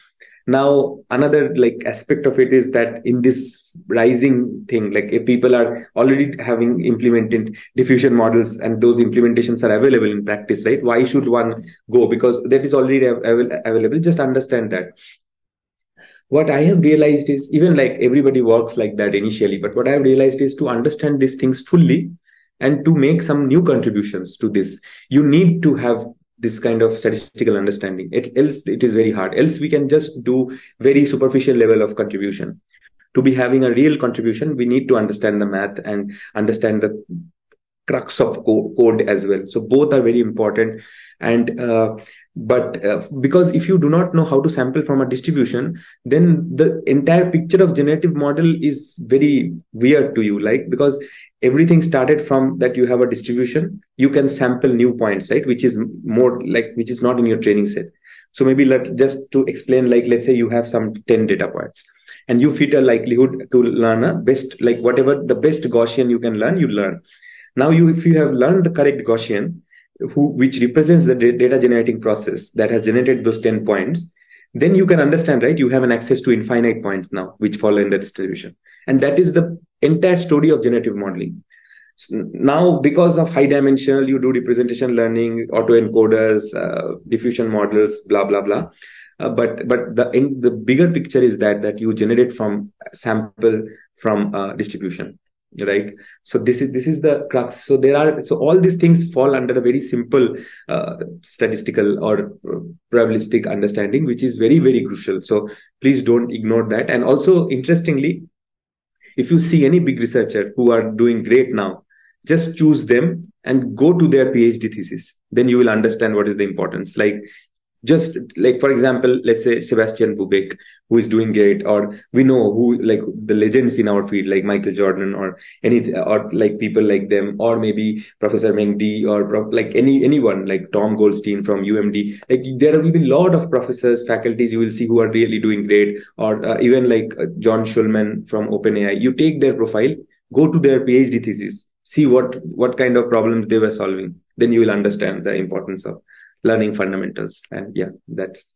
Now another like aspect of it is that in this rising thing like if people are already having implemented diffusion models and those implementations are available in practice right? Why should one go? Because that is already available. Just understand that what I have realized is even like everybody works like that initially, but what I have realized is to understand these things fully and to make some new contributions to this, you need to have this kind of statistical understanding. It, else it is very hard. Else we can just do very superficial level of contribution. To be having a real contribution, we need to understand the math and understand the crux of code as well. So both are very important. And uh, but uh, because if you do not know how to sample from a distribution then the entire picture of generative model is very weird to you. Like because everything started from that you have a distribution you can sample new points right? Which is more like which is not in your training set. So maybe let just to explain like let's say you have some 10 data points and you fit a likelihood to learn a best like whatever the best gaussian you can learn you learn now, you if you have learned the correct Gaussian, who which represents the data generating process that has generated those 10 points, then you can understand, right? You have an access to infinite points now, which follow in the distribution. And that is the entire story of generative modeling. So now, because of high dimensional, you do representation learning, autoencoders, uh, diffusion models, blah, blah, blah. Uh, but but the in, the bigger picture is that that you generate from sample from uh, distribution right? So this is this is the crux. So there are so all these things fall under a very simple uh, statistical or uh, probabilistic understanding which is very very crucial. So please don't ignore that. And also interestingly if you see any big researcher who are doing great now just choose them and go to their phd thesis. Then you will understand what is the importance. Like just like for example let's say sebastian bubeck who is doing great or we know who like the legends in our field like michael jordan or any or like people like them or maybe professor meng di or like any anyone like tom goldstein from umd like there will be a lot of professors faculties you will see who are really doing great or uh, even like uh, john schulman from openai. You take their profile go to their phd thesis see what what kind of problems they were solving. Then you will understand the importance of learning fundamentals. And yeah that's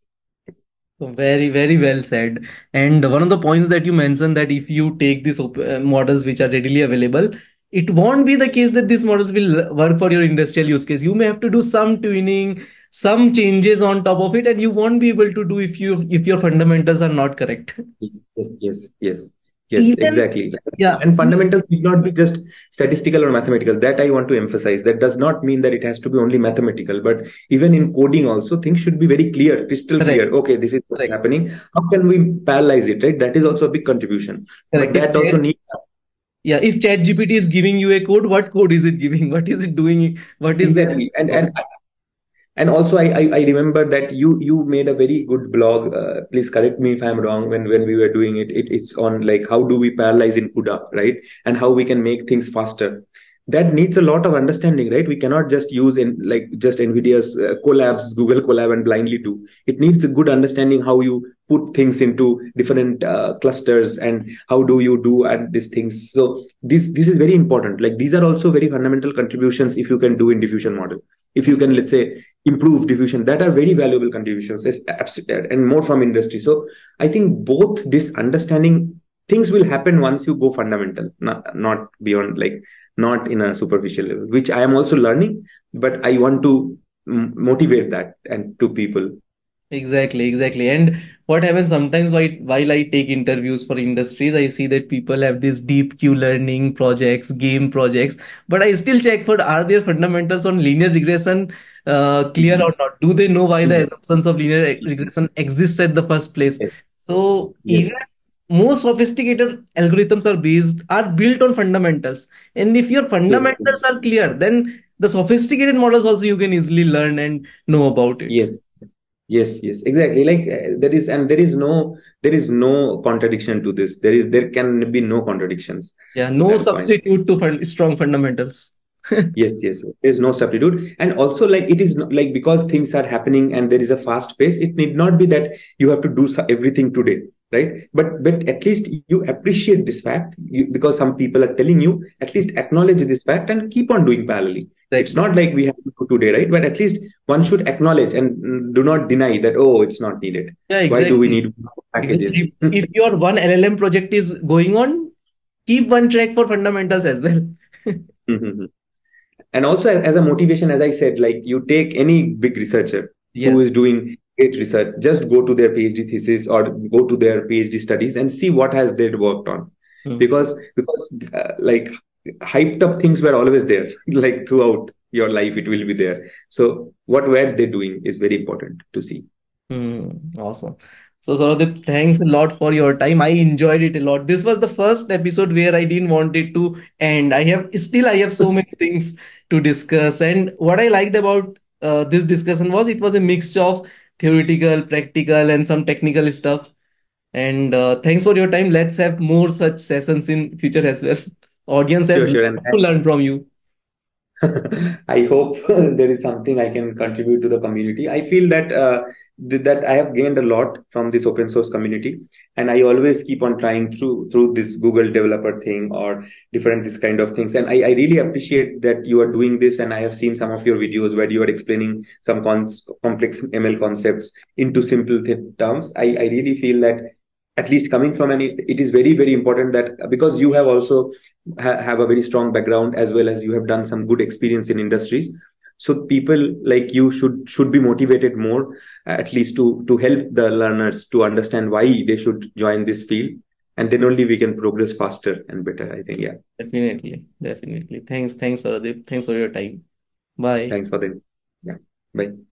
very very well said. And one of the points that you mentioned that if you take these uh, models which are readily available it won't be the case that these models will work for your industrial use case. You may have to do some tuning some changes on top of it and you won't be able to do if you if your fundamentals are not correct. Yes yes yes Yes, Even, exactly. Yeah. And fundamentals need not be just statistical or mathematical. That I want to emphasize. That does not mean that it has to be only mathematical, but even in coding also, things should be very clear, crystal Correct. clear. Okay, this is what's Correct. happening. How can we parallelize it, right? That is also a big contribution. But that also needs yeah if chat gpt is giving you a code what code is it giving what is it doing what is exactly and and and also I, I, I remember that you you made a very good blog uh, please correct me if i'm wrong when when we were doing it, it it's on like how do we parallelize in cuda right? And how we can make things faster. That needs a lot of understanding right? We cannot just use in like just nvidia's uh, Colabs google colab and blindly do. It needs a good understanding how you put things into different uh, clusters and how do you do at these things. So this this is very important. Like these are also very fundamental contributions if you can do in diffusion model if you can let's say improve diffusion that are very valuable contributions uh, and more from industry. So i think both this understanding things will happen once you go fundamental not not beyond like not in a superficial level which i am also learning but i want to motivate that and to people Exactly, exactly. And what happens sometimes while, while I take interviews for industries, I see that people have these deep Q learning projects, game projects, but I still check for are their fundamentals on linear regression uh, clear or not? Do they know why the mm-hmm. assumptions of linear regression exist at the first place? Yes. So yes. even most sophisticated algorithms are based are built on fundamentals. And if your fundamentals yes. are clear, then the sophisticated models also you can easily learn and know about it. Yes yes yes exactly. Like uh, there is and there is no there is no contradiction to this. There is there can be no contradictions. Yeah no substitute point. to fund, strong fundamentals. Yes yes there is no substitute. And also like it is like because things are happening and there is a fast pace it need not be that you have to do everything today right? But but at least you appreciate this fact you, because some people are telling you at least acknowledge this fact and keep on doing parallelly it's not like we have to do today right but at least one should acknowledge and do not deny that oh it's not needed yeah exactly. why do we need packages if, if your one llm project is going on keep one track for fundamentals as well mm-hmm. and also as a motivation as i said like you take any big researcher yes. who is doing great research just go to their phd thesis or go to their phd studies and see what has they worked on mm. because because uh, like hyped up things were always there like throughout your life it will be there so what were they doing is very important to see mm, awesome so Souradip, thanks a lot for your time. I enjoyed it a lot. This was the first episode where I didn't want it to end. I have still I have so many things to discuss. And what I liked about uh, this discussion was it was a mix of theoretical, practical, and some technical stuff. And uh, thanks for your time. Let's have more such sessions in future as well. Audience has sure, sure. to learn from you. I hope there is something I can contribute to the community. I feel that uh, that I have gained a lot from this open source community, and I always keep on trying through through this Google developer thing or different this kind of things. And I, I really appreciate that you are doing this. And I have seen some of your videos where you are explaining some cons- complex ML concepts into simple th- terms. I, I really feel that at least coming from an it is very very important that because you have also ha- have a very strong background as well as you have done some good experience in industries. So people like you should should be motivated more at least to to help the learners to understand why they should join this field. And then only we can progress faster and better i think yeah. Definitely definitely. Thanks thanks Souradip. thanks for your time. Bye. Thanks for the yeah bye